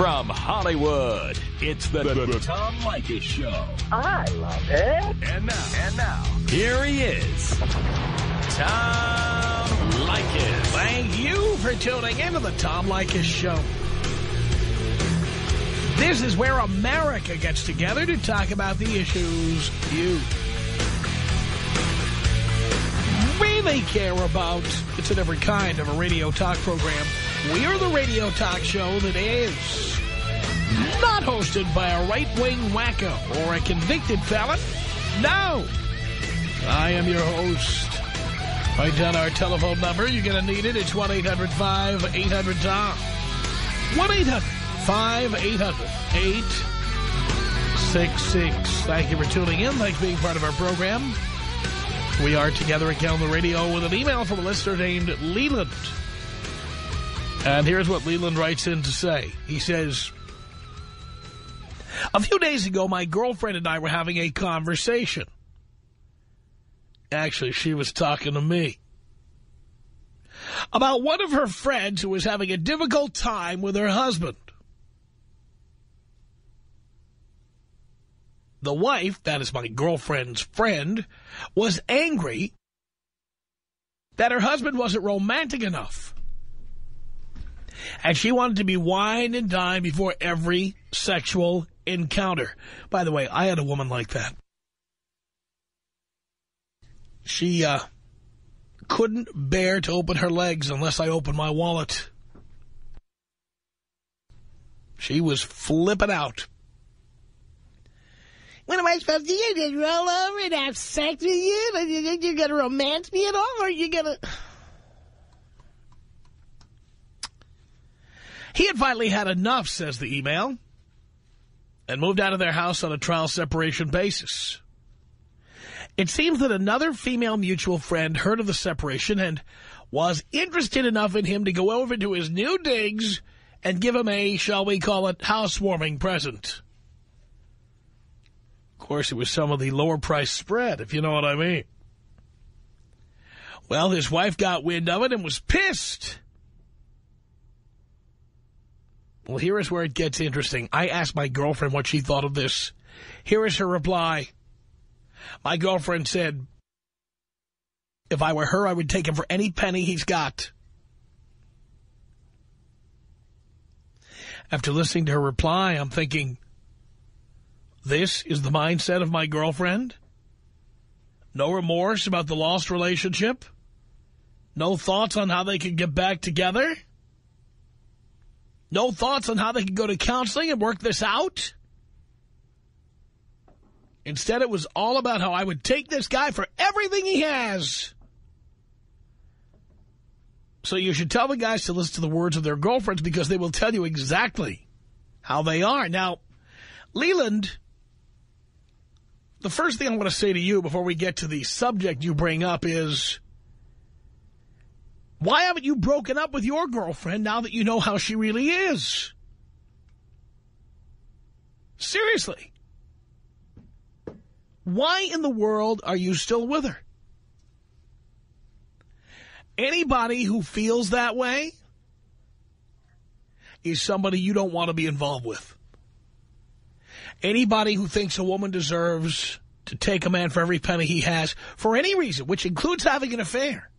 From Hollywood, it's the, the, the Tom Leykis Show. I love it. And now, and now, here he is, Tom Leykis. Thank you for tuning into the Tom Leykis Show. This is where America gets together to talk about the issues you really care about. It's a different kind of a radio talk program. We are the radio talk show that is not hosted by a right-wing wacko or a convicted felon. No. I am your host. Write down our telephone number. You're going to need it. It's 1-800-5800-TOM. 1-800-5800-866. Thank you for tuning in. Thanks for being part of our program. We are together again on the radio with an email from a listener named Leland. And here's what Leland writes in to say. He says, a few days ago, my girlfriend and I were having a conversation. Actually, she was talking to me. About one of her friends who was having a difficult time with her husband. The wife, that is my girlfriend's friend, was angry that her husband wasn't romantic enough. And she wanted to be wine and dine before every sexual encounter. By the way, I had a woman like that. She uh, couldn't bear to open her legs unless I opened my wallet. She was flipping out. What am I supposed to do? Just roll over and have sex with you? Do You think you're going to romance me at all? Or are you going to... He had finally had enough, says the email and moved out of their house on a trial separation basis. It seems that another female mutual friend heard of the separation and was interested enough in him to go over to his new digs and give him a, shall we call it, housewarming present. Course, it was some of the lower price spread, if you know what I mean. Well, his wife got wind of it and was pissed. Well, here is where it gets interesting. I asked my girlfriend what she thought of this. Here is her reply. My girlfriend said, if I were her, I would take him for any penny he's got. After listening to her reply, I'm thinking, this is the mindset of my girlfriend? No remorse about the lost relationship? No thoughts on how they could get back together? No thoughts on how they could go to counseling and work this out? Instead, it was all about how I would take this guy for everything he has. So you should tell the guys to listen to the words of their girlfriends because they will tell you exactly how they are. Now, Leland, the first thing I want to say to you before we get to the subject you bring up is why haven't you broken up with your girlfriend now that you know how she really is? Seriously. Why in the world are you still with her? Anybody who feels that way is somebody you don't want to be involved with. Anybody who thinks a woman deserves to take a man for every penny he has, for any reason, which includes having an affair,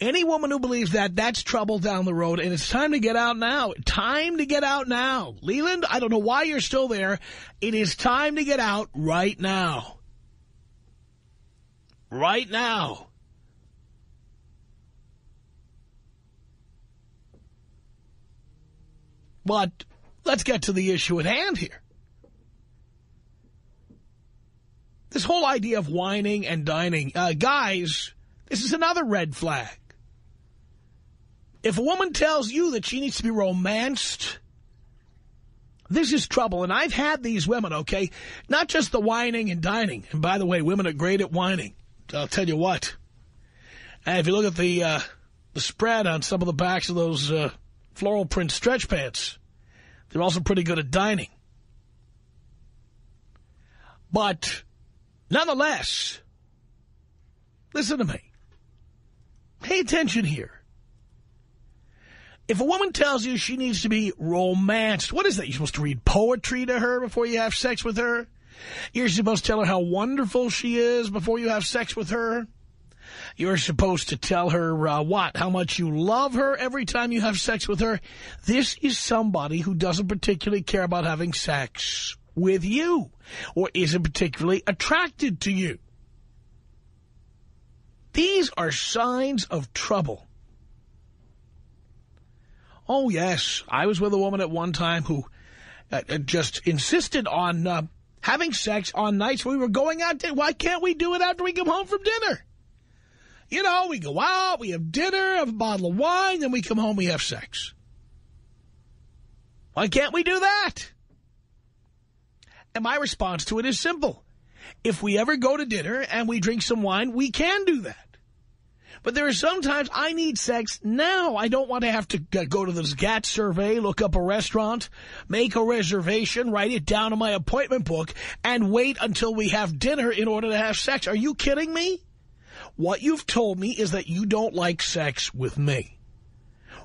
any woman who believes that, that's trouble down the road, and it's time to get out now. Time to get out now. Leland, I don't know why you're still there. It is time to get out right now. Right now. But let's get to the issue at hand here. This whole idea of whining and dining, uh, guys, this is another red flag. If a woman tells you that she needs to be romanced, this is trouble. And I've had these women, okay? Not just the whining and dining. And by the way, women are great at whining. I'll tell you what. And if you look at the uh, the spread on some of the backs of those uh, floral print stretch pants, they're also pretty good at dining. But Nonetheless, listen to me. Pay attention here. If a woman tells you she needs to be romanced, what is that? You're supposed to read poetry to her before you have sex with her? You're supposed to tell her how wonderful she is before you have sex with her? You're supposed to tell her uh, what? How much you love her every time you have sex with her? This is somebody who doesn't particularly care about having sex with you or isn't particularly attracted to you. These are signs of trouble. Oh, yes. I was with a woman at one time who uh, uh just insisted on uh, having sex on nights we were going out. Why can't we do it after we come home from dinner? You know, we go out, we have dinner, have a bottle of wine, then we come home, we have sex. Why can't we do that? And my response to it is simple. If we ever go to dinner and we drink some wine, we can do that. But there are sometimes I need sex now. I don't want to have to go to the Zagat survey, look up a restaurant, make a reservation, write it down in my appointment book, and wait until we have dinner in order to have sex. Are you kidding me? What you've told me is that you don't like sex with me.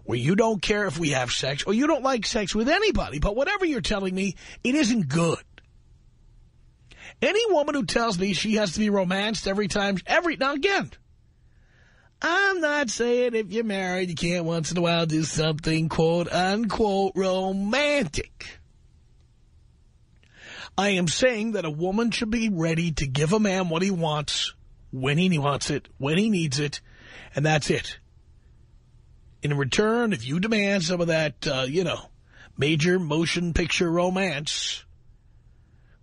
Or you don't care if we have sex, or you don't like sex with anybody. But whatever you're telling me, it isn't good. Any woman who tells me she has to be romanced every time, every, now again, I'm not saying if you're married, you can't once in a while do something, quote, unquote, romantic. I am saying that a woman should be ready to give a man what he wants, when he wants it, when he needs it, and that's it. In return, if you demand some of that, uh, you know, major motion picture romance,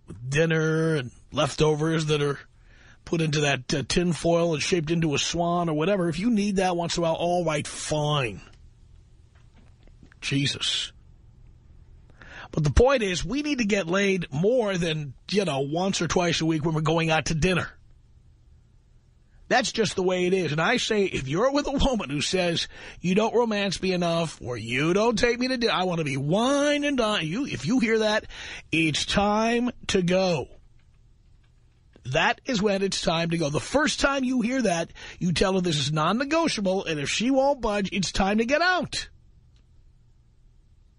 with dinner and leftovers that are put into that uh, tin foil and shaped into a swan or whatever, if you need that once in a while, all right, fine. Jesus. But the point is, we need to get laid more than, you know, once or twice a week when we're going out to dinner. That's just the way it is. And I say, if you're with a woman who says, you don't romance me enough, or you don't take me to dinner, I want to be wine and dine. You, if you hear that, it's time to go that is when it's time to go. The first time you hear that, you tell her this is non-negotiable, and if she won't budge, it's time to get out.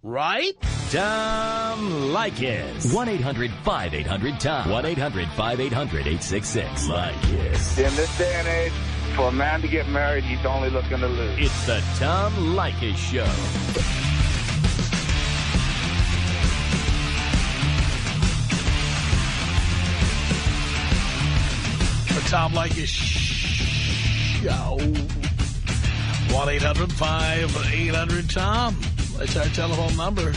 Right? Tom Leykis. 1-800-5800-TOM. 1-800-5800-866. Leykis. In this day and age, for a man to get married, he's only looking to lose. It's the Tom Leykis Show. The Tom Leykis show. 1-800-5800-TOM. That's our telephone number.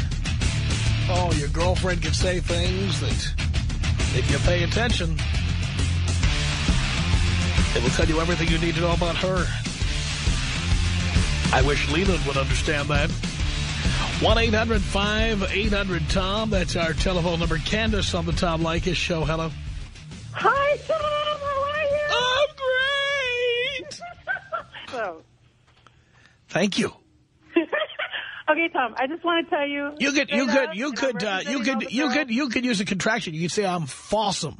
Oh, your girlfriend can say things that, if you pay attention, it will tell you everything you need to know about her. I wish Leland would understand that. 1-800-5800-TOM. That's our telephone number. Candace on the Tom Leykis show. Hello. Hi, Tom. awesome. Thank you. Okay, Tom. I just want to tell you. You could, you could, you could, uh, you could, you could, you could use a contraction. You could say I'm fawsome.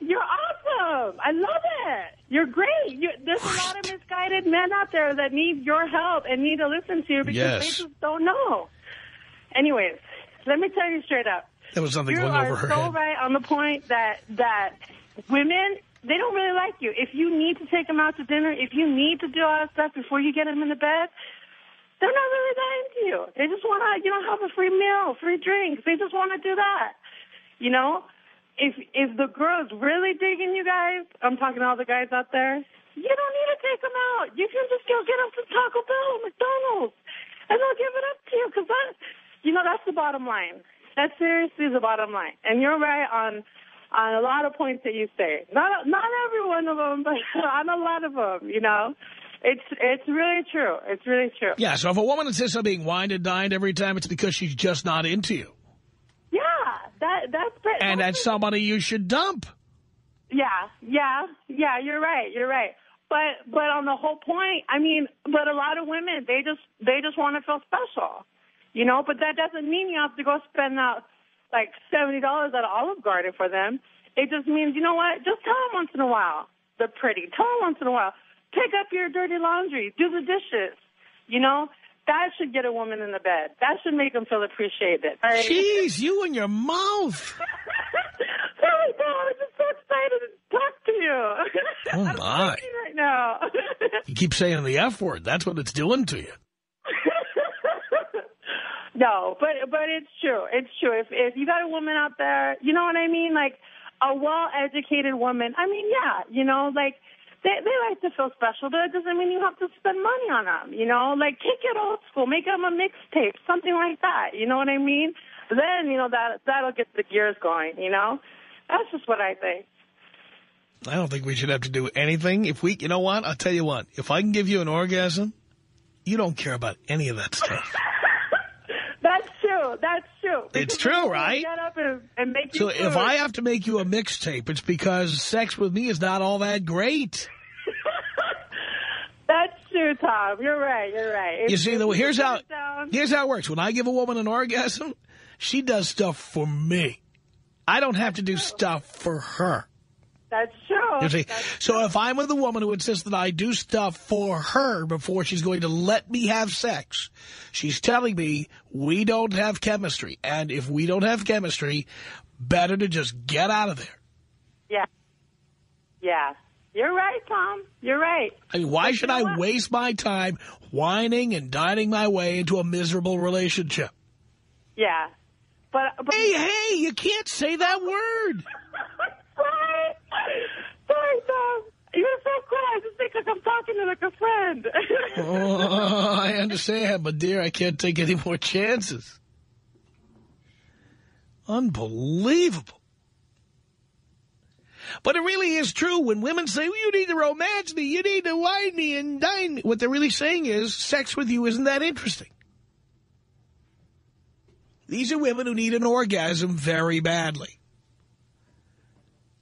You're awesome. I love it. You're great. You, there's a lot of misguided men out there that need your help and need to listen to you because yes. they just don't know. Anyways, let me tell you straight up. There was something you going over her so head. You are so right on the point that that women they don't really like you. If you need to take them out to dinner, if you need to do all that stuff before you get them in the bed, they're not really that into you. They just want to, you know, have a free meal, free drinks. They just want to do that. You know, if if the girl's really digging you guys, I'm talking to all the guys out there. You don't need to take them out. You can just go get them from Taco Bell, McDonald's, and they'll give it up to you because that, you know, that's the bottom line. That seriously is the bottom line. And you're right on on a lot of points that you say. Not not every one of them, but on a lot of them, you know. It's it's really true. It's really true. Yeah, so if a woman insists on being wined and dined every time, it's because she's just not into you. Yeah, that that's great. And that's somebody you should dump. Yeah, yeah, yeah, you're right, you're right. But but on the whole point, I mean, but a lot of women, they just they just want to feel special. You know, but that doesn't mean you have to go spend out like $70 at Olive Garden for them. It just means, you know what? Just tell them once in a while. They're pretty. Tell them once in a while. Pick up your dirty laundry. Do the dishes. You know, that should get a woman in the bed. That should make them feel appreciated. Right? Jeez, you and your mouth. Sorry, no, I'm just so excited to talk to you. Oh, my. right now. You keep saying the F word. That's what it's doing to you. no, but but it's true. It's true. If if you got a woman out there, you know what I mean? Like a well-educated woman. I mean, yeah, you know, like they they like to feel special, but it doesn't mean you have to spend money on them. You know, like kick it old school, make them a mixtape, something like that. You know what I mean? Then you know that that'll get the gears going. You know, that's just what I think. I don't think we should have to do anything. If we, you know what? I'll tell you what. If I can give you an orgasm, you don't care about any of that stuff. That's true. That's true. It's true, right? Get up and, and make So if I have to make you a mixtape, it's because sex with me is not all that great. True, Tom. You're right. You're right. You see, the, here's how here's how it works. When I give a woman an orgasm, she does stuff for me. I don't have to do stuff for her. That's true. You see, That's so if I'm with a woman who insists that I do stuff for her before she's going to let me have sex, she's telling me we don't have chemistry. And if we don't have chemistry, better to just get out of there. Yeah. Yeah. You're right, Tom. You're right. I mean, why should know I what? waste my time whining and dining my way into a miserable relationship? Yeah. But, but Hey, hey, you can't say that word. sorry. Sorry, Tom. You're so cool. I just think like I'm talking to like a friend. Oh, I understand, but dear, I can't take any more chances. Unbelievable. But it really is true when women say, well, you need to romance me, you need to wine me and dine me. What they're really saying is sex with you isn't that interesting. These are women who need an orgasm very badly.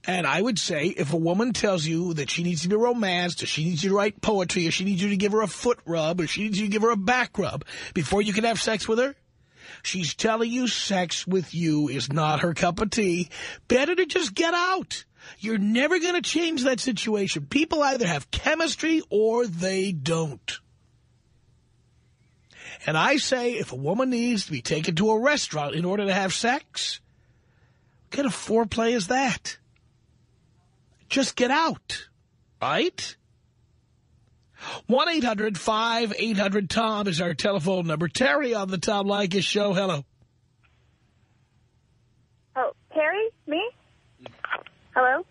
And I would say if a woman tells you that she needs to be romanced, or she needs you to write poetry, or she needs you to give her a foot rub, or she needs you to give her a back rub before you can have sex with her, she's telling you sex with you is not her cup of tea. Better to just get out. You're never going to change that situation. People either have chemistry or they don't. And I say if a woman needs to be taken to a restaurant in order to have sex, what kind of foreplay is that? Just get out, right? 1-800-5800-TOM is our telephone number. Terry on the Tom Leykis show. Hello. Oh, Terry? Hello?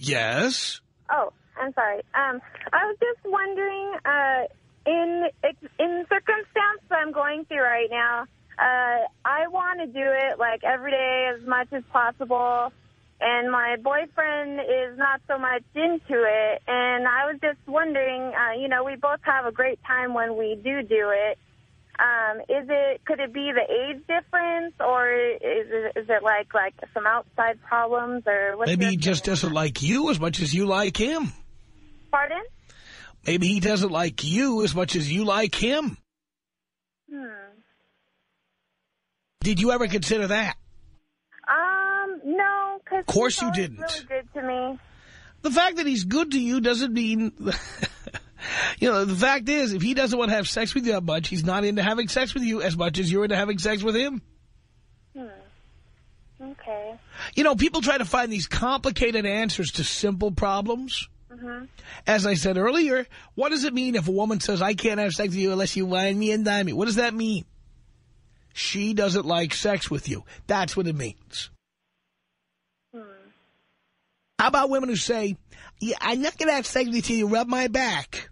Yes. Oh, I'm sorry. Um, I was just wondering, uh, in in circumstance that I'm going through right now, uh, I want to do it like every day as much as possible, and my boyfriend is not so much into it. And I was just wondering, uh, you know, we both have a great time when we do do it. Um, is it could it be the age difference, or is it, is it like like some outside problems, or Maybe he just doesn't like you as much as you like him. Pardon? Maybe he doesn't like you as much as you like him. Hmm. Did you ever consider that? Um, no, because Of course you didn't. Really good to me. The fact that he's good to you doesn't mean... you know, the fact is, if he doesn't want to have sex with you that much, he's not into having sex with you as much as you're into having sex with him. Hmm. Okay. You know, people try to find these complicated answers to simple problems. Mhm. As I said earlier, what does it mean if a woman says, I can't have sex with you unless you wine me and dine me? What does that mean? She doesn't like sex with you. That's what it means. Hmm. How about women who say, yeah, I'm not going to have sex with you till you rub my back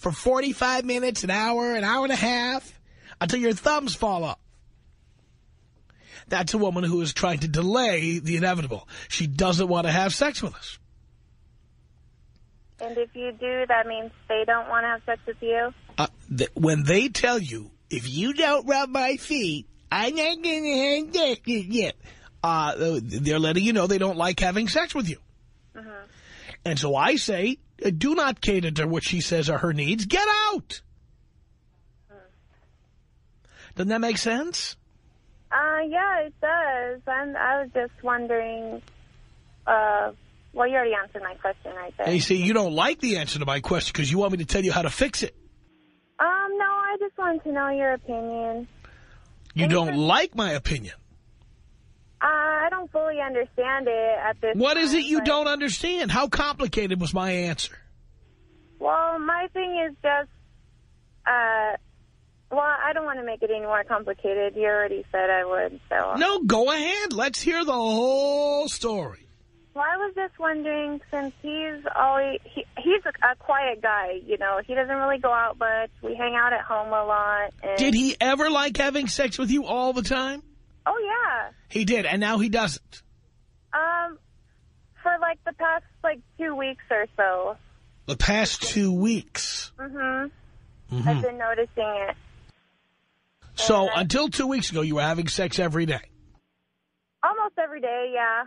for 45 minutes, an hour, an hour and a half, until your thumbs fall off? That's a woman who is trying to delay the inevitable. She doesn't want to have sex with us. And if you do, that means they don't want to have sex with you? Uh, th when they tell you, if you don't rub my feet, I'm not going to have sex with you, uh, they're letting you know they don't like having sex with you. Mhm. And so I say, do not cater to what she says are her needs. Get out. Doesn't that make sense? Uh, yeah, it does. I'm, I was just wondering, uh, well, you already answered my question right there. And you see, you don't like the answer to my question because you want me to tell you how to fix it. Um, no, I just wanted to know your opinion. You don't like my opinion. I don't fully understand it at this What is time, it you don't understand? How complicated was my answer? Well, my thing is just, uh, well, I don't want to make it any more complicated. You already said I would, so. No, go ahead. Let's hear the whole story. Well, I was just wondering, since he's always, he, he's a, a quiet guy, you know, he doesn't really go out much. We hang out at home a lot. And, Did he ever like having sex with you all the time? Oh, yeah. He did, and now he doesn't. Um, for like the past, like, two weeks or so. The past two weeks. Mm-hmm. Mhm. I've been noticing it. So Uh, until two weeks ago, you were having sex every day. Almost every day, yeah.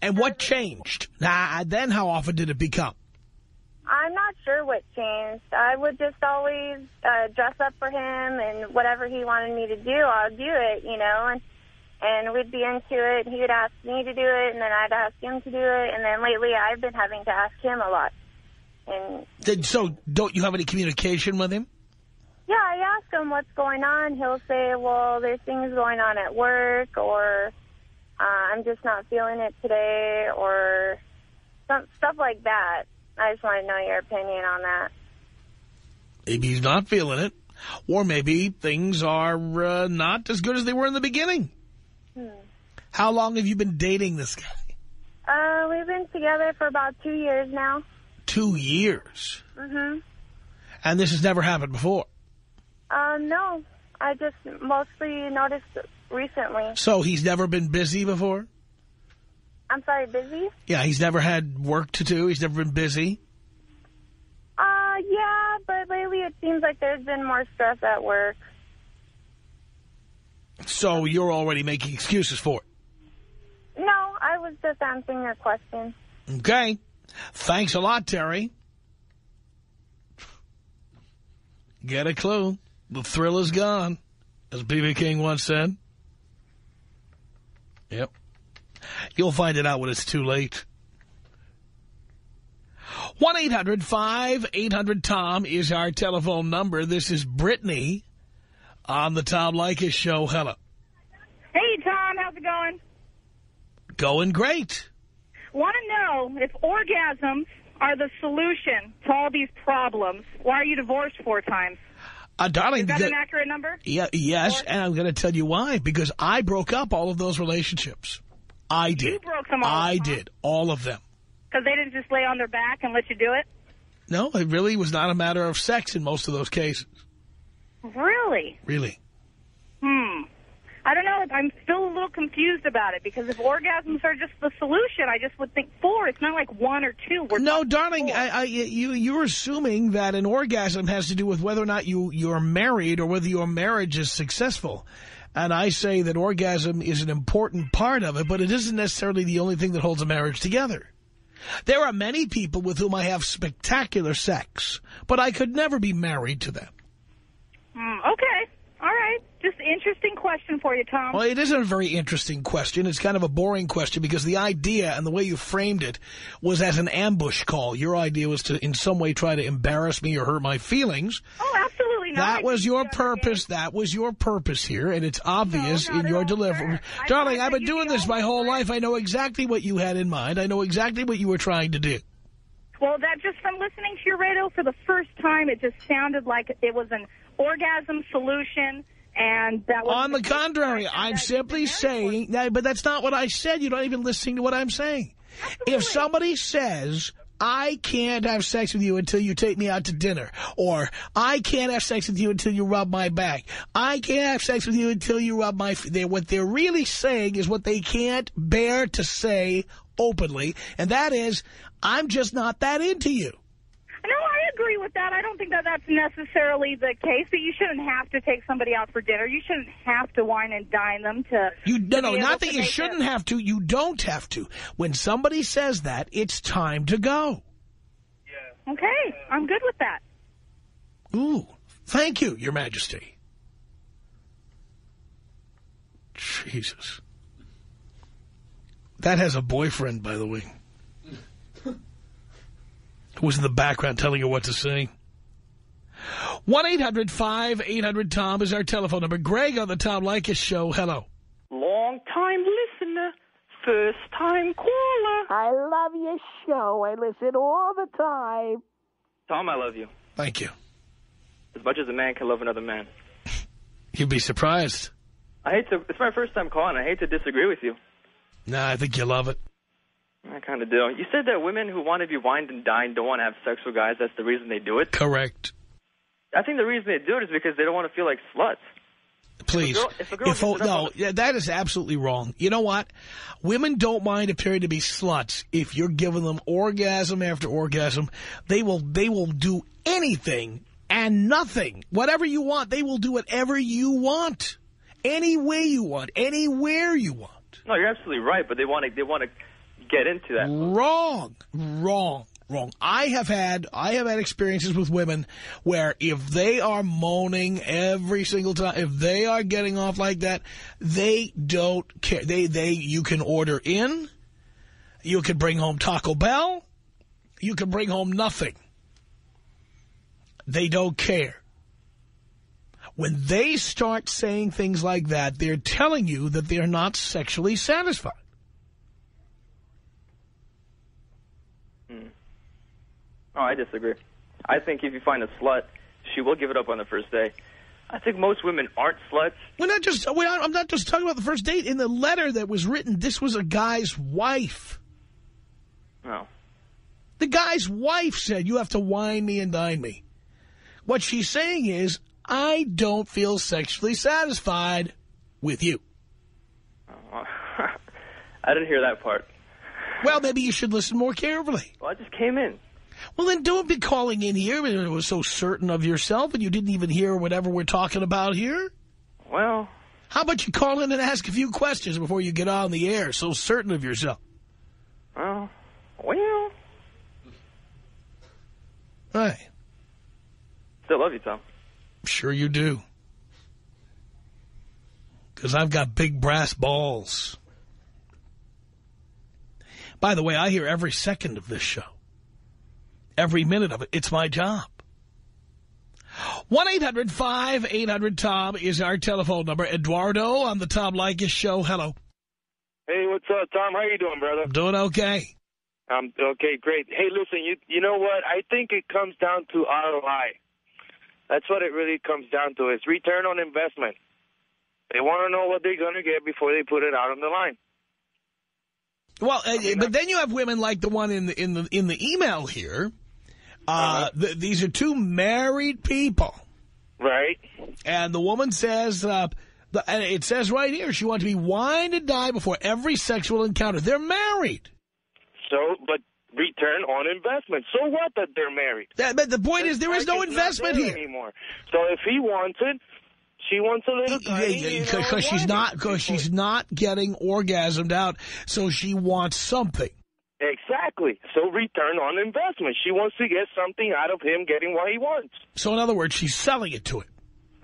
And what changed? Nah, then how often did it become? I'm not sure what changed. I would just always uh, dress up for him, and whatever he wanted me to do, I'll do it, you know. And and we'd be into it. He would ask me to do it, and then I'd ask him to do it. And then lately, I've been having to ask him a lot. And Then, so don't you have any communication with him? yeah, I ask him what's going on. He'll say, "Well, there's things going on at work," or uh, "I'm just not feeling it today," or some stuff like that. I just want to know your opinion on that. Maybe he's not feeling it. Or maybe things are uh, not as good as they were in the beginning. Hmm. How long have you been dating this guy? Uh, we've been together for about two years now. Two years. Mm-hmm. And this has never happened before. Uh, no, I just mostly noticed recently. So he's never been busy before? I'm sorry, busy? Yeah, he's never had work to do. He's never been busy. Uh, yeah, but lately it seems like there's been more stress at work. So you're already making excuses for it. No, I was just answering your question. Okay. Thanks a lot, Terry. Get a clue. The thrill is gone, as B.B. King once said. Yep. You'll find it out when it's too late. 1-800-5800-TOM is our telephone number. This is Brittany on the Tom Leykis Show. Hello. Hey, Tom, how's it going? Going great. Want to know if orgasms are the solution to all these problems. Why are you divorced four times? Uh, darling, Is that an accurate number? Yeah, yes, and I'm going to tell you why. Because I broke up all of those relationships. I did. broke them all I huh? did. All of them. Because they didn't just lay on their back and let you do it? No, it really was not a matter of sex in most of those cases. Really? Really. Hmm. I don't know. I'm still a little confused about it because if orgasms are just the solution, I just would think four. It's not like one or two. We're No, darling. I, I, you, you're assuming that an orgasm has to do with whether or not you, you're married or whether your marriage is successful. And I say that orgasm is an important part of it, but it isn't necessarily the only thing that holds a marriage together. There are many people with whom I have spectacular sex, but I could never be married to them. Hmm, okay. All right. Just interesting question for you, Tom. Well, it isn't a very interesting question. It's kind of a boring question because the idea and the way you framed it was as an ambush call. Your idea was to in some way try to embarrass me or hurt my feelings. oh, absolutely not. That was your you purpose. That was your purpose here, and it's obvious not in your delivery. Darling, I've been doing this my whole life. I know exactly what you had in mind. I know exactly what you were trying to do. Well, that just from listening to your radio for the first time, it just sounded like it was an orgasm solution, and that was On the contrary, I'm simply saying, no, but that's not what I said. You're not even listening to what I'm saying. If somebody says, I can't have sex with you until you take me out to dinner, or I can't have sex with you until you rub my back, I can't have sex with you until you rub my they what they're really saying is what they can't bear to say openly, and that is, I'm just not that into you. No, I agree with that. I don't think that that's necessarily the case, but you shouldn't have to take somebody out for dinner. You shouldn't have to wine and dine them to... You no, to no, not that you shouldn't a- have to. You don't have to. When somebody says that, it's time to go. Yeah. Okay, I'm good with that. Ooh, thank you, Your Majesty. Jesus. That has a boyfriend, by the way. Who was in the background telling her what to say. 1-800-5800-TOM is our telephone number. Greg on the Tom Leykis show. Hello. Long time listener, first time caller. I love your show. I listen all the time. Tom, I love you. Thank you. As much as a man can love another man. You'd be surprised. I hate to, it's my first time calling. I hate to disagree with you. Nah, I think you love it. I kind of do. You said that women who want to be wined and dined don't want to have sex with guys. That's the reason they do it. Correct. I think the reason they do it is because they don't want to feel like sluts. Please. if a girl oh, gets it up no, yeah, that is absolutely wrong. You know what? Women don't mind appearing to be sluts if you're giving them orgasm after orgasm. They will they will do anything and nothing. Whatever you want, they will do whatever you want. Any way you want, anywhere you want. No, you're absolutely right, but they want to they want to get into that. Wrong. Wrong. Wrong. I have had I have had experiences with women where if they are moaning every single time, if they are getting off like that, they don't care. They they you can order in, you can bring home Taco Bell, you can bring home nothing. They don't care. When they start saying things like that, they're telling you that they're not sexually satisfied. Oh, I disagree. I think if you find a slut, she will give it up on the first day. I think most women aren't sluts. We're not just, we're not, I'm not just talking about the first date. In the letter that was written, this was a guy's wife. No. The guy's wife said, you have to wine me and dine me. What she's saying is, I don't feel sexually satisfied with you. Oh, I didn't hear that part. Well, maybe you should listen more carefully. Well, I just came in. Well, then don't be calling in here and it was so certain of yourself and you didn't even hear whatever we're talking about here. Well, How about you call in and ask a few questions before you get on the air, so certain of yourself? well, well. Right. Still love you, Tom. Sure you do. Because I've got big brass balls. By the way, I hear every second of this show. Every minute of it. It's my job. 1-800-5800-TOM is our telephone number. Eduardo on the Tom Leykis show. Hello. Hey, what's up, Tom? How you doing, brother? I'm doing okay. Um, okay, great. Hey, listen, you you know what? I think it comes down to ROI. That's what it really comes down to. It's return on investment. They want to know what they're going to get before they put it out on the line. Well, uh, but then you have women like the one in the in the in the email here. Uh, th these are two married people, Right? and the woman says, uh, the, and it says right here, she wants to be wined and die before every sexual encounter. They're married. So, but return on investment. So what that they're married? That, but the point is, there is no Like, it's not investment here. anymore. So if he wants it, she wants a little tiny, you know, Because she's not because she's not getting orgasmed out, so she wants something. Exactly. So return on investment. She wants to get something out of him getting what he wants. So in other words, she's selling it to him.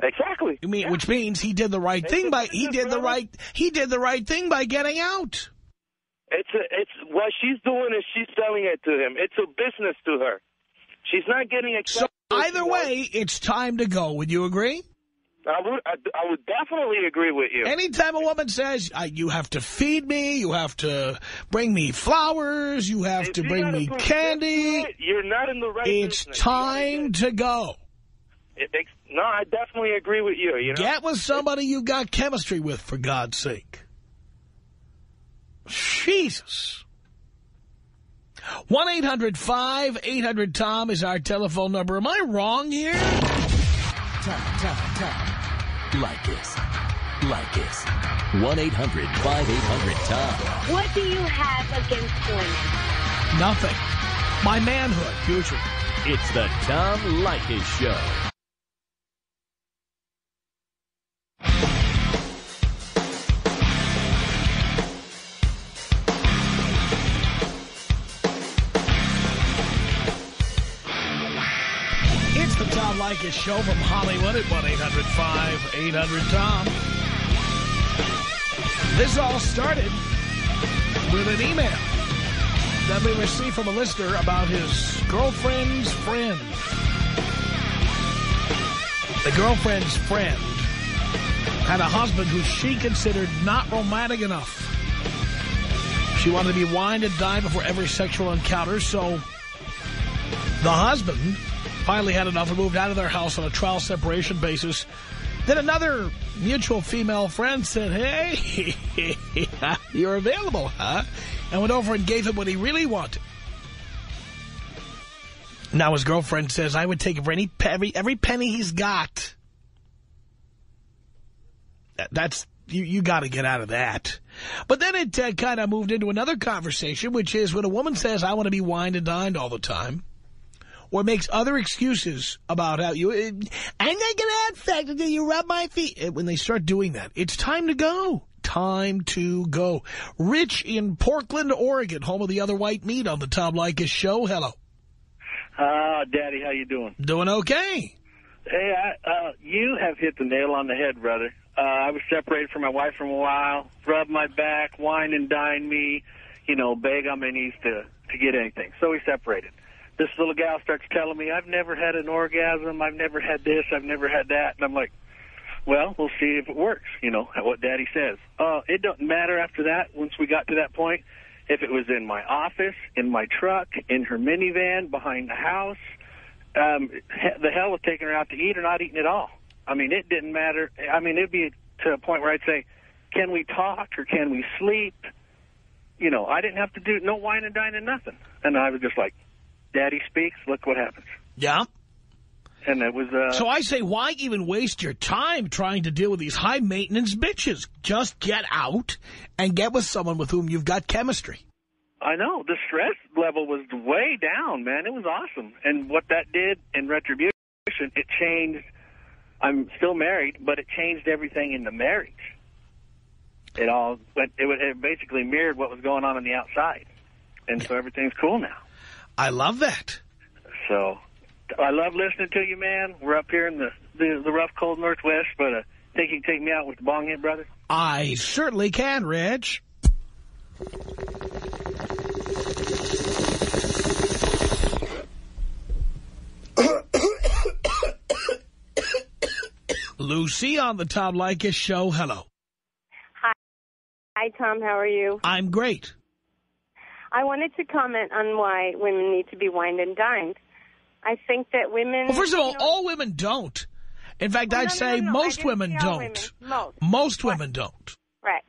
Exactly. You mean, Yeah. which means he did the right It's thing by he did the right he did the right thing by getting out. It's a, it's what she's doing is she's selling it to him. It's a business to her. She's not getting So exactly. either way, it's time to go. Would you agree? I would I, I would definitely agree with you. Anytime a woman says, I, you have to feed me, you have to bring me flowers, you have If to bring me candy, You're not in the right. it's business. Time to go. it- no, I definitely agree with you. You know. Get with somebody you got chemistry with, for God's sake. Jesus. 1-800-5800-TOM is our telephone number. Am I wrong here? Tom, Tom, Tom. Leykis. Leykis. 1-800-5800-TOM. What do you have against women? Nothing. My manhood, usually. It's the Tom Leykis Show. Show from Hollywood at 1-800-5800-TOM. This all started with an email that we received from a listener about his girlfriend's friend. The girlfriend's friend had a husband who she considered not romantic enough. She wanted to be wined and dined before every sexual encounter, so the husband finally had enough and moved out of their house on a trial separation basis. Then another mutual female friend said, hey, you're available, huh? And went over and gave him what he really wanted. Now his girlfriend says, I would take every, every, every penny he's got. That's, you, you got to get out of that. But then it uh, kind of moved into another conversation, which is when a woman says, I want to be wined and dined all the time, or makes other excuses about how you, I'm not going to sex until you rub my feet. When they start doing that, it's time to go. Time to go. Rich in Portland, Oregon, home of the other white meat on the Tom Leykis show. Hello. Ah, Daddy, how you doing? Doing okay. Hey, I, uh, you have hit the nail on the head, brother. Uh, I was separated from my wife for a while, rubbed my back, wine and dine me, you know, beg on my knees to, to get anything. So we separated. This little gal starts telling me, I've never had an orgasm, I've never had this, I've never had that. And I'm like, well, we'll see if it works, you know, what Daddy says. Uh, it doesn't matter after that, once we got to that point, if it was in my office, in my truck, in her minivan, behind the house, um, the hell with taking her out to eat or not eating at all. I mean, it didn't matter. I mean, it'd be to a point where I'd say, can we talk or can we sleep? You know, I didn't have to do no wine and dine and nothing. And I was just like, Daddy speaks, look what happens. Yeah. And it was... Uh, so I say, why even waste your time trying to deal with these high-maintenance bitches? Just get out and get with someone with whom you've got chemistry. I know. The stress level was way down, man. It was awesome. And what that did in retribution, it changed... I'm still married, but it changed everything in the marriage. It all went, it, it basically mirrored what was going on on the outside. And so everything's cool now. I love that. So I love listening to you, man. We're up here in the, the, the rough, cold Northwest, but uh, think you can take me out with the bong hit, brother? I certainly can, Rich. Lucy on the Tom Leykis show. Hello. Hi. Hi, Tom. How are you? I'm great. I wanted to comment on why women need to be wined and dined. I think that women... Well, first of all, you know, all women don't. In fact, Well, I'd no, say no, no. Most women don't. women. Most. Most women don't. Right.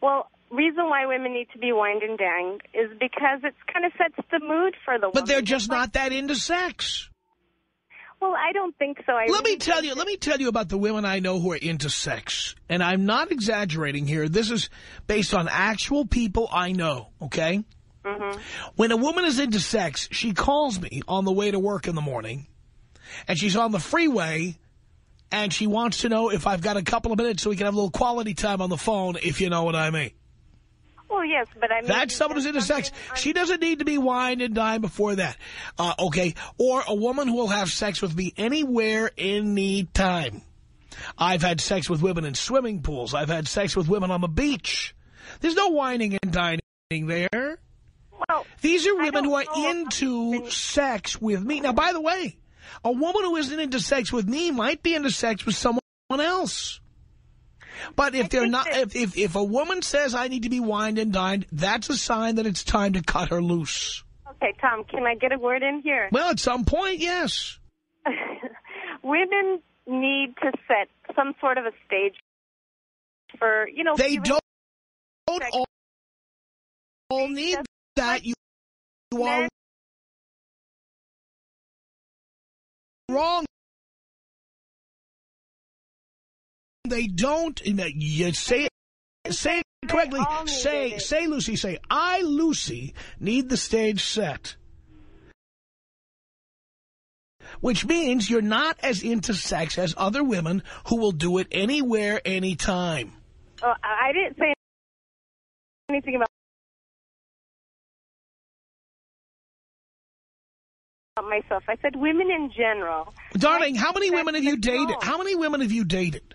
Well, reason why women need to be wined and dined is because it kind of sets the mood for the woman. But they're just not that into sex. Well, I don't think so. I Let me tell you, let me tell you about the women I know who are into sex. And I'm not exaggerating here. This is based on actual people I know, okay? Mhm. When a woman is into sex, she calls me on the way to work in the morning, and she's on the freeway, and she wants to know if I've got a couple of minutes so we can have a little quality time on the phone, if you know what I mean. Well, yes, but I mean... That's someone who's into sex. something She doesn't need to be wined and dined before that. Uh, okay? Or a woman who will have sex with me anywhere, anytime. I've had sex with women in swimming pools. I've had sex with women on the beach. There's no whining and dining there. Well, These are women who are oh, into sex with me. Now, by the way, a woman who isn't into sex with me might be into sex with someone else. But if I they're not, if, if if a woman says I need to be wined and dined, that's a sign that it's time to cut her loose. Okay, Tom, can I get a word in here? Well, at some point, yes. women need to set some sort of a stage for, you know... They don't, don't all, all need that. You, you are wrong. They don't. You say it. Say it correctly. Say, say, Lucy. Say, I, Lucy, need the stage set. Which means you're not as into sex as other women who will do it anywhere, anytime. Oh, I I didn't say anything about about myself. I said women in general. Darling, how many women have you dated? How many women have you dated?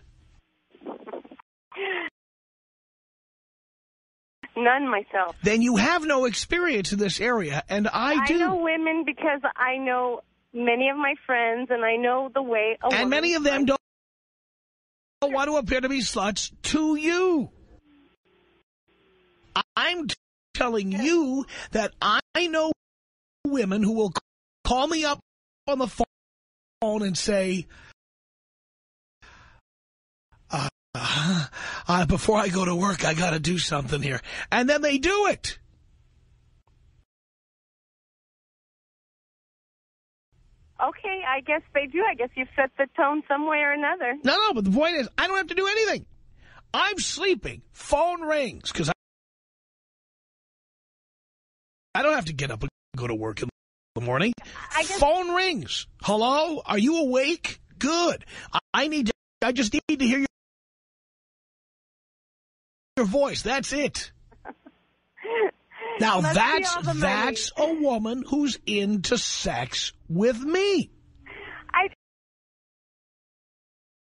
None myself. Then you have no experience in this area, and I do. I know women because I know many of my friends, and I know the way. A and many of them don't, don't want to appear to be sluts to you. I'm telling you that I know women who will call me up on the phone and say, uh, uh, before I go to work, I got to do something here. And then they do it. Okay, I guess they do. I guess you've set the tone some way or another. No, no, but the point is, I don't have to do anything. I'm sleeping. Phone rings because I, don't have to get up and go to work in the morning. Phone rings. Hello? Are you awake? Good. I, need to, I just need to hear your, your voice. That's it. Now, that's be all the that's a woman who's into sex with me. I.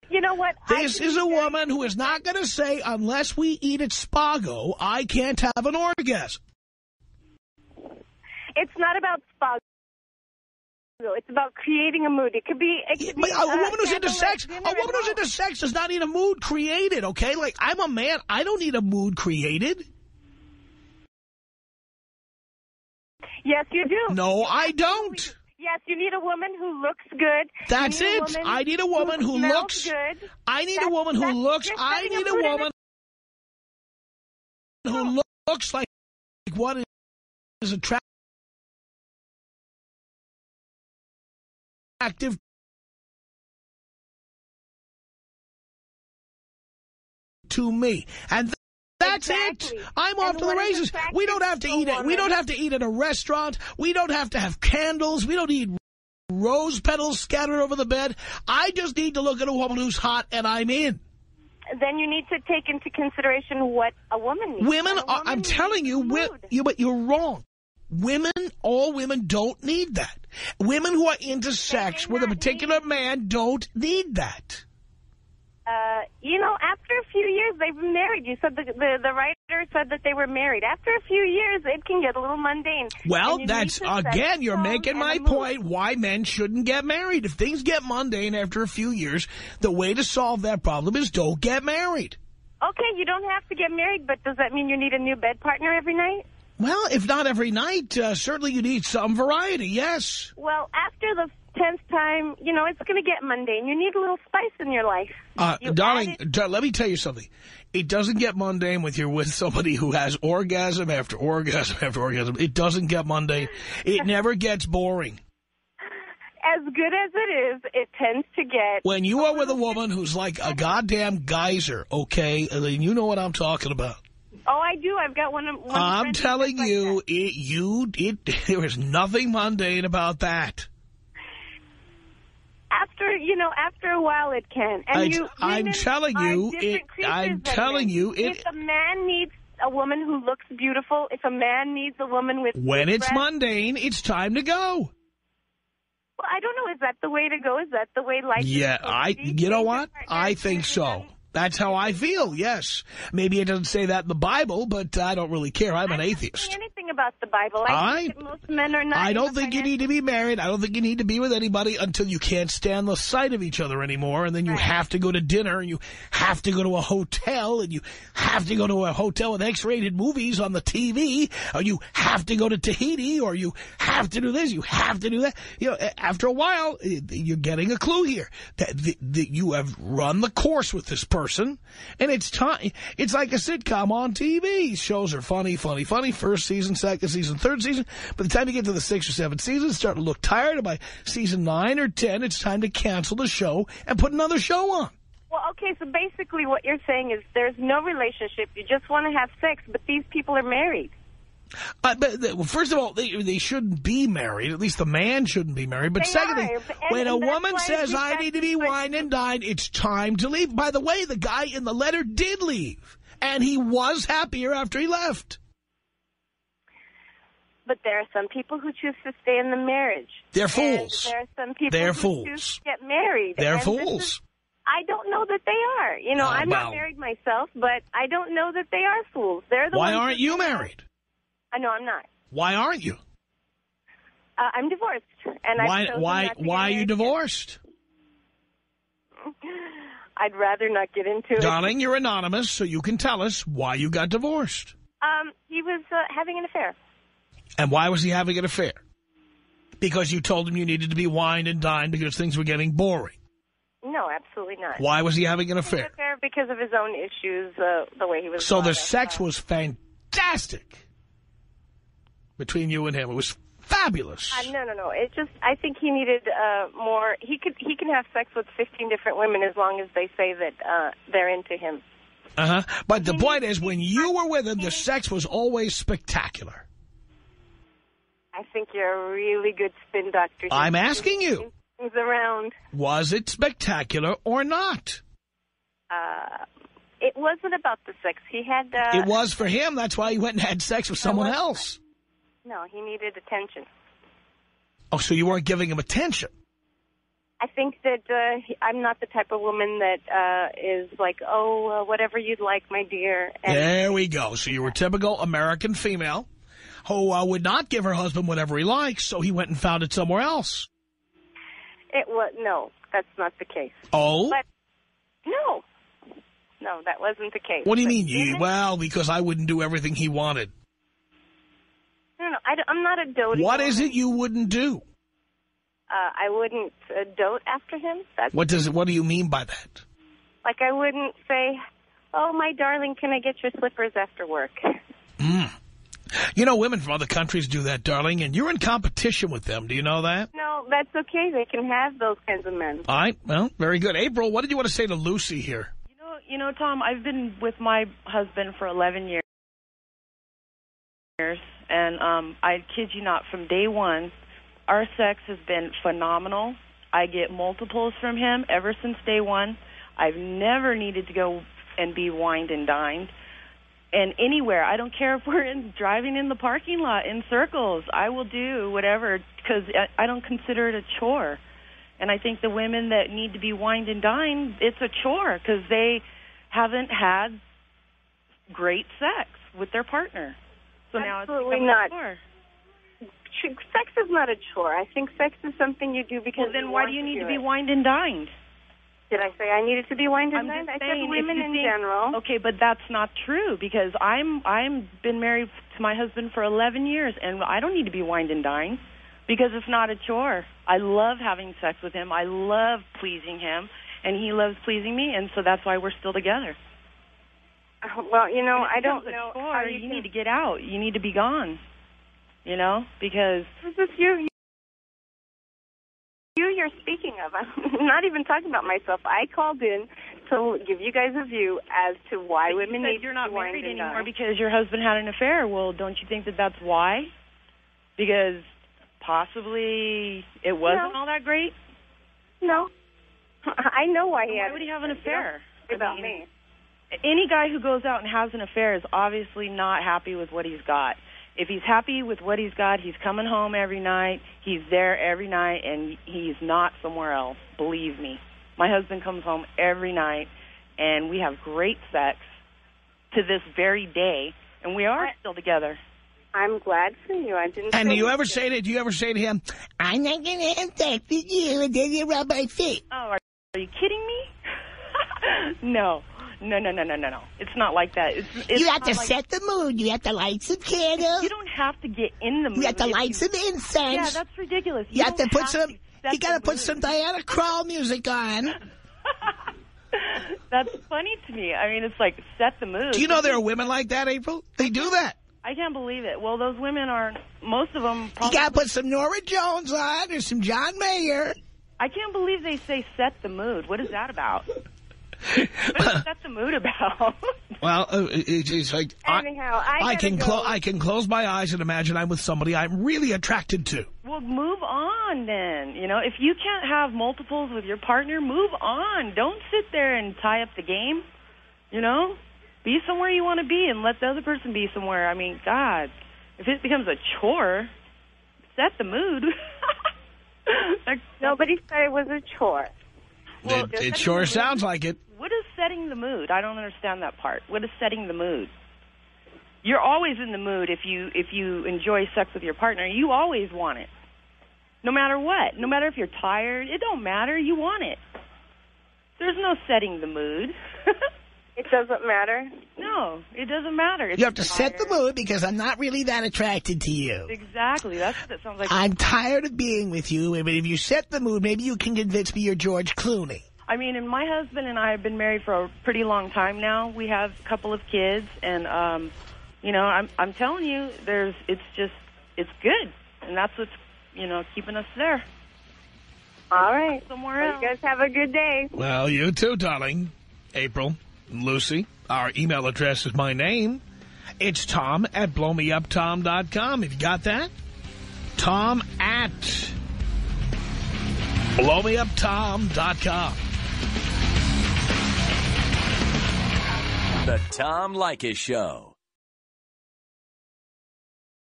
You know what? This is a woman who is not going to say, unless we eat at Spago, I can't have an orgasm. It's not about spa. It's about creating a mood. It could be. It could be A uh, woman who's into sex, a woman who's into sex does not need a mood created, okay? Like, I'm a man. I don't need a mood created. Yes, you do. No, I don't. Yes, you need a woman who looks good. That's a it. I need a woman who smells looks- good. I need a woman who looks, I need a in woman who looks like what is attractive to me. And th- that's Exactly. it. I'm off to the races. We don't have to eat it. We don't have to eat at a restaurant. We don't have to have candles. We don't need rose petals scattered over the bed. I just need to look at a woman who's hot and I'm in. Then you need to take into consideration what a woman needs. Women, And a are, I'm telling you, you, but you're wrong. Women, all women don't need that. Women who are into sex with a particular man don't need that. Uh, you know, after a few years, they've been married. You said the, the the writer said that they were married. After a few years, it can get a little mundane. Well, that's, need to set again, you're making my point why men shouldn't get married. If things get mundane after a few years, the way to solve that problem is don't get married. Okay, you don't have to get married, but does that mean you need a new bed partner every night? Well, if not every night, uh, certainly you need some variety, yes. Well, after the tenth time, you know, it's going to get mundane. You need a little spice in your life. Uh, You darling, let me tell you something. It doesn't get mundane with you're with somebody who has orgasm after orgasm after orgasm. It doesn't get mundane. It never gets boring. As good as it is, it tends to get... When you are with a woman who's like a goddamn geyser, okay, then you know what I'm talking about. Oh, I do. I've got one of one I'm telling just like you, it, you, it, there is nothing mundane about that. After, you know, after a while it can. And I- you, I'm telling you, it- I'm telling you, it- If a man needs a woman who looks beautiful, if a man needs a woman with... When it's breasts- mundane, it's time to go. Well, I don't know. Is that the way to go? Is that the way life Yeah, I, you know what? I think so. That's how I feel, yes. Maybe it doesn't say that in the Bible, but I don't really care. I'm an atheist. About the Bible. I, I- think most men are not. I don't think you need to be married. I don't think you need to be with anybody until you can't stand the sight of each other anymore. And then you Right. have to go to dinner and you have to go to a hotel and you have to go to a hotel with X-rated movies on the TV or you have to go to Tahiti or you have to do this. You have to do that. You know, after a while, eh, you're getting a clue here that, that, that you have run the course with this person and it's time. It's like a sitcom on TV. Shows are funny, funny, funny. First season, second season, third season. By the time you get to the sixth or seventh season, it's starting to look tired. And by season nine or ten, it's time to cancel the show and put another show on. Well, okay. So basically, what you're saying is there's no relationship. You just want to have sex, but these people are married. Uh, but well, first of all, they, they shouldn't be married. At least the man shouldn't be married. But They secondly, are, and- when a woman says, I need to be wine and dined, it's time to leave. By the way, the guy in the letter did leave. And he was happier after he left. But there are some people who choose to stay in the marriage. They're And fools. there are some people They're who fools. choose to get married. They're And fools. is- I don't know that they are. You know, Oh, I'm not married myself, but I don't know that they are fools. They're the Why aren't you married? I know I'm not. Why aren't you? Uh, I'm divorced, and Why why not to get why are you divorced? I'd rather not get into it. Darling, you're anonymous, so you can tell us why you got divorced. Um, he was uh, having an affair. And why was he having an affair? Because you told him you needed to be wined and dined because things were getting boring. No, absolutely not. Why was he having an affair? affair because of his own issues, uh, the way he was. So the sex Uh, was fantastic between you and him. It was fabulous. Uh, no, no, no. It just, I think he needed uh, more. He could, he can have sex with 15 different women as long as they say that uh, they're into him. Uh-huh. But the point is, when you were with him, the sex was always spectacular. I think you're a really good spin doctor. I'm asking you, Things around. was it spectacular or not? Uh, it wasn't about the sex. He had. Uh, It was for him. That's why he went and had sex with someone else. No, he needed attention. Oh, so you weren't giving him attention. I think that uh, I'm not the type of woman that uh, is like, oh, uh, whatever you'd like, my dear. And There we go. So you were a typical American female who uh, would not give her husband whatever he likes, so he went and found it somewhere else. it was no, that's not the case. Oh? But no, no, that wasn't the case. What do you But mean? You, well, because I wouldn't do everything he wanted. No, no, I, am not a doting. What is woman. it you wouldn't do? Uh, I wouldn't uh, dote after him. That's What does it? What do you mean by that? like I wouldn't say, "Oh, my darling, can I get your slippers after work?" Mm. You know, women from other countries do that, darling, and you're in competition with them. Do you know that? No, that's okay. They can have those kinds of men. All right. Well, very good. April, what did you want to say to Lucy here? You know, you know, Tom, I've been with my husband for 11 years, and um, I kid you not, from day one, our sex has been phenomenal. I get multiples from him ever since day one. I've never needed to go and be wined and dined. And anywhere, I don't care if we're in driving in the parking lot in circles. I will do whatever because I, I don't consider it a chore. And I think the women that need to be wined and dined, it's a chore because they haven't had great sex with their partner. So now it's Absolutely not. a chore. Sex is not a chore. I think sex is something you do because. Well, then why do you need do to be wined and dined? Did I say I needed to be wined and I'm dined? just I said women in think- general. Okay, but that's not true because I'm I'm been married to my husband for 11 years and I don't need to be wined and dined because it's not a chore. I love having sex with him. I love pleasing him and he loves pleasing me and so that's why we're still together. Well, you know, I don't know chore, you, you, need to get out. You need to be gone. You know, because This is you. You you're speaking of. I'm not even talking about myself. I called in to give you guys a view as to why But women you need you're not married anymore dined. because your husband had an affair. Well, don't you think that that's why? Because possibly it wasn't No. all that great. No, I know why he Why had. would he have an affair? About I mean, me. Any guy who goes out and has an affair is obviously not happy with what he's got. If he's happy with what he's got, he's coming home every night. He's there every night, and he's not somewhere else. Believe me. My husband comes home every night, and we have great sex to this very day, and we are I- still together. I'm glad for you. I didn't. And do you ever like say to do you ever say to him, "I'm not going to have sex with you until you rub my feet"? Oh, are, are you kidding me? no, no, no, no, no, no, no. It's not like that. It's, it's you have to like, set the mood. You have to light some candles. You don't have to get in the mood. You have to light you- some incense. Yeah, that's ridiculous. you have to put some. set You got to put mood. some Diana Krall music on. That's funny to me. I mean, it's like set the mood. Do you know there are women like that, April? They do that. I can't believe it. Well, those women are most of them. You got to put some Norah Jones on or some John Mayer. I can't believe they say set the mood. What is that about? What is set the mood about? Well, uh, it's like I, Anyhow, I, I gotta can close I can close my eyes and imagine I'm with somebody I'm really attracted to. well, move on then. You know, if you can't have multiples with your partner, move on. Don't sit there and tie up the game. You know, be somewhere you want to be and let the other person be somewhere. I mean, God, if it becomes a chore, set the mood. Nobody said it was a chore. Well, it, it sure sounds like it. What is setting the mood? I don't understand that part. What is setting the mood? You're always in the mood if you if you enjoy sex with your partner. You always want it, no matter what. No matter if you're tired, it don't matter. You want it. There's no setting the mood. It doesn't matter. no, it doesn't matter. If You have to you're set the mood because I'm not really that attracted to you. Exactly. That's what it sounds like. I'm tired of being with you, but if you set the mood, maybe you can convince me you're George Clooney. I mean, and my husband and I have been married for a pretty long time now. We have a couple of kids, and um, you know, I'm I'm telling you, there's it's just it's good, and that's what's you know keeping us there. All right. Somewhere Well, else. you guys have a good day. Well, you too, darling. April, Lucy. Our email address is my name. It's Tom at blowmeuptom.com. Have you got that? Tom at blowmeuptom.com. The Tom Leykis Show.